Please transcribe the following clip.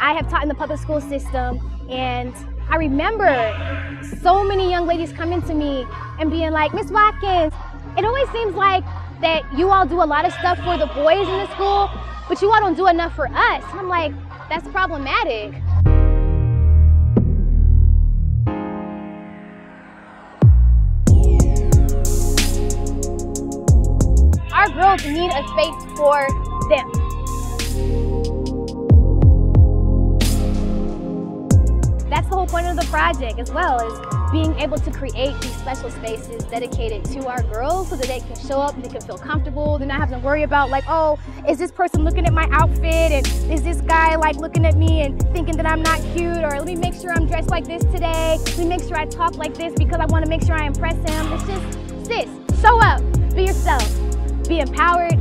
I have taught in the public school system and I remember so many young ladies coming to me and being like, Miss Watkins, it always seems like that you all do a lot of stuff for the boys in the school, but you all don't do enough for us. And I'm like, that's problematic. Our girls need a space for them. Whole point of the project as well, is being able to create these special spaces dedicated to our girls so that they can show up, they can feel comfortable, they're not having to worry about like, oh, is this person looking at my outfit? And is this guy like looking at me and thinking that I'm not cute? Or let me make sure I'm dressed like this today, let me make sure I talk like this because I want to make sure I impress him. It's just, sis, show up, be yourself, be empowered,